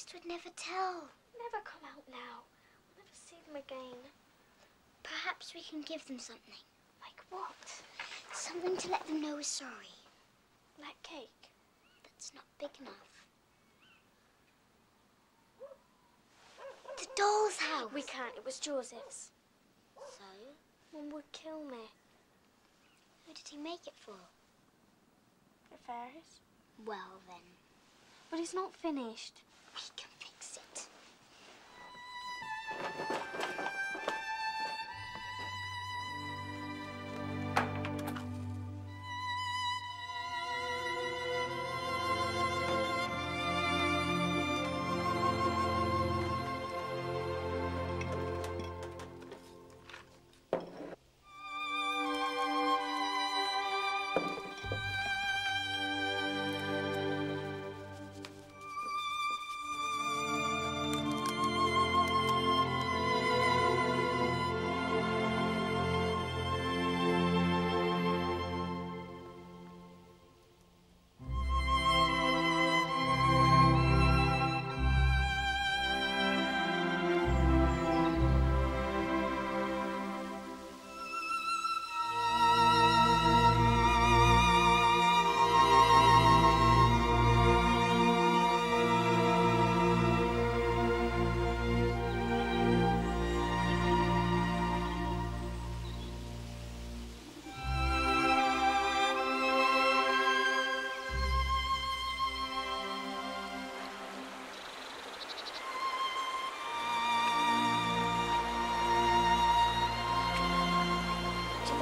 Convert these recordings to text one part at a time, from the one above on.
promised we'd never tell. Never come out now. I'll never see them again. Perhaps we can give them something. Like what? Something to let them know we're sorry. Like cake? That's not big enough. The doll's house. We can't. It was Joseph's. So, Mum would kill me. who did he make it for? The fairies. Well then, But it's not finished. We can fix it.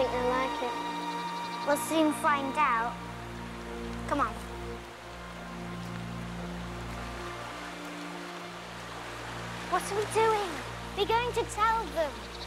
Like it? We'll soon find out. Come on. What are we doing? We're going to tell them.